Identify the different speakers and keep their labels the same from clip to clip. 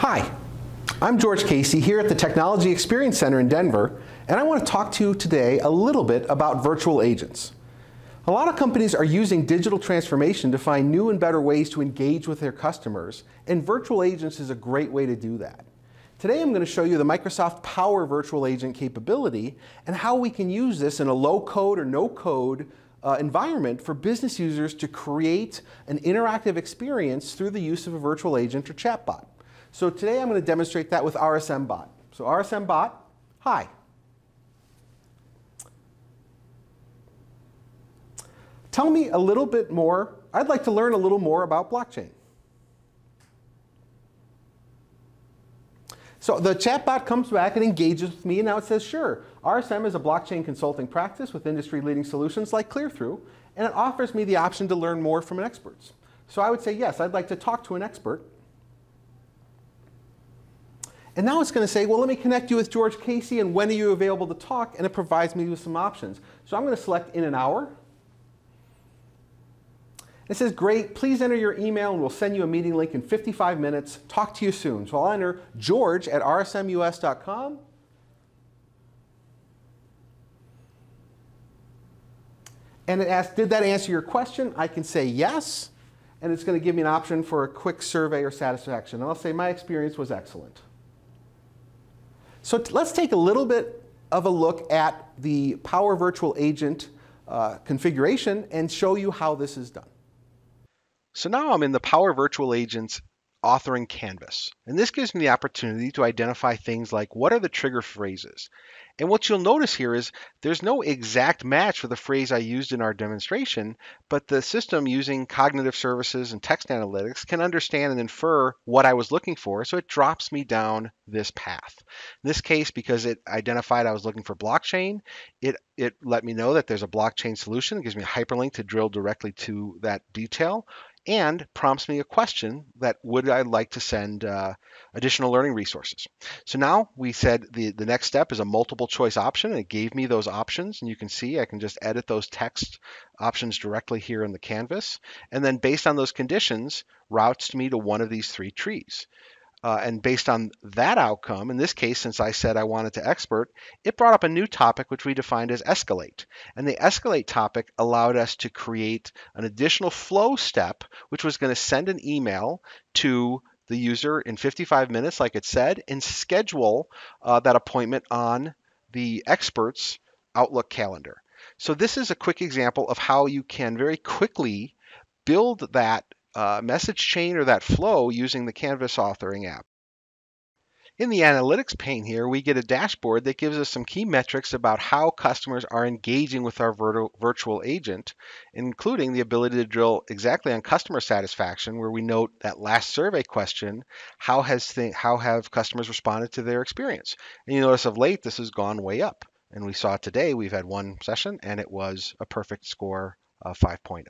Speaker 1: Hi, I'm George Casey here at the Technology Experience Center in Denver, and I want to talk to you today a little bit about virtual agents. A lot of companies are using digital transformation to find new and better ways to engage with their customers, and virtual agents is a great way to do that. Today I'm going to show you the Microsoft Power Virtual Agent capability and how we can use this in a low code or no code uh, environment for business users to create an interactive experience through the use of a virtual agent or chatbot. So today I'm going to demonstrate that with RSM Bot. So RSM Bot, hi. Tell me a little bit more. I'd like to learn a little more about blockchain. So the chatbot comes back and engages with me, and now it says, sure, RSM is a blockchain consulting practice with industry-leading solutions like ClearThrough, and it offers me the option to learn more from an expert. So I would say, yes, I'd like to talk to an expert. And now it's going to say, well, let me connect you with George Casey, and when are you available to talk? And it provides me with some options. So I'm going to select in an hour. It says, great, please enter your email and we'll send you a meeting link in 55 minutes. Talk to you soon. So I'll enter george at rsmus.com. And it asks, did that answer your question? I can say yes. And it's going to give me an option for a quick survey or satisfaction. And I'll say my experience was excellent. So let's take a little bit of a look at the Power Virtual Agent uh, configuration and show you how this is done.
Speaker 2: So now I'm in the Power Virtual Agents authoring canvas. And this gives me the opportunity to identify things like what are the trigger phrases. And what you'll notice here is there's no exact match for the phrase I used in our demonstration, but the system using cognitive services and text analytics can understand and infer what I was looking for, so it drops me down this path. In this case, because it identified I was looking for blockchain, it, it let me know that there's a blockchain solution. It gives me a hyperlink to drill directly to that detail and prompts me a question that would I like to send uh, additional learning resources. So now we said the, the next step is a multiple choice option and it gave me those options and you can see I can just edit those text options directly here in the canvas and then based on those conditions routes me to one of these three trees. Uh, and based on that outcome, in this case, since I said I wanted to expert, it brought up a new topic which we defined as escalate. And the escalate topic allowed us to create an additional flow step, which was going to send an email to the user in 55 minutes, like it said, and schedule uh, that appointment on the expert's Outlook calendar. So this is a quick example of how you can very quickly build that uh, message chain or that flow using the Canvas authoring app. In the analytics pane here, we get a dashboard that gives us some key metrics about how customers are engaging with our virtual agent, including the ability to drill exactly on customer satisfaction, where we note that last survey question, how, has how have customers responded to their experience? And you notice of late, this has gone way up. And we saw today, we've had one session, and it was a perfect score of 5.0.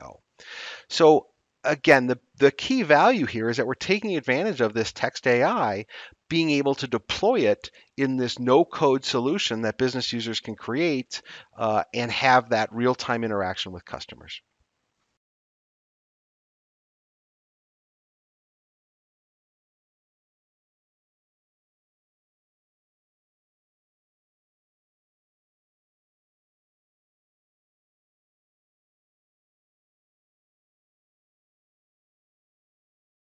Speaker 2: So again, the, the key value here is that we're taking advantage of this text AI, being able to deploy it in this no code solution that business users can create uh, and have that real time interaction with customers.